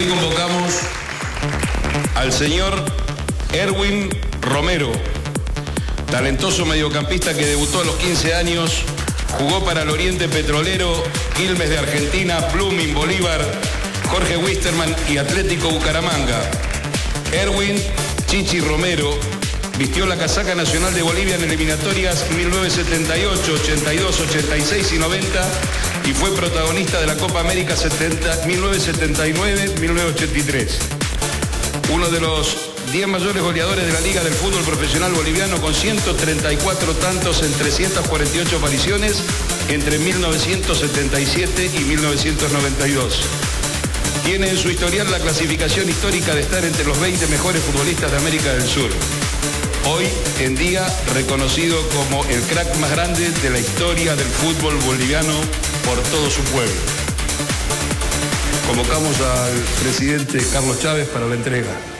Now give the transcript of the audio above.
Hoy convocamos al señor Erwin Romero, talentoso mediocampista que debutó a los 15 años, jugó para el Oriente Petrolero, Quilmes de Argentina, Blooming, Bolívar, Jorge Wisterman y Atlético Bucaramanga. Erwin Chichi Romero vistió la casaca nacional de Bolivia en eliminatorias 1978, 82, 86 y 90 y fue protagonista de la Copa América 1979-1983. Uno de los 10 mayores goleadores de la Liga del Fútbol Profesional Boliviano con 134 tantos en 348 apariciones entre 1977 y 1992. Tiene en su historial la clasificación histórica de estar entre los 20 mejores futbolistas de América del Sur. Hoy en día reconocido como el crack más grande de la historia del fútbol boliviano por todo su pueblo. Convocamos al presidente Carlos Chávez para la entrega.